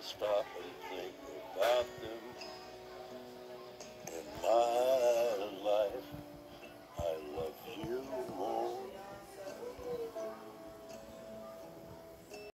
and stuff and think.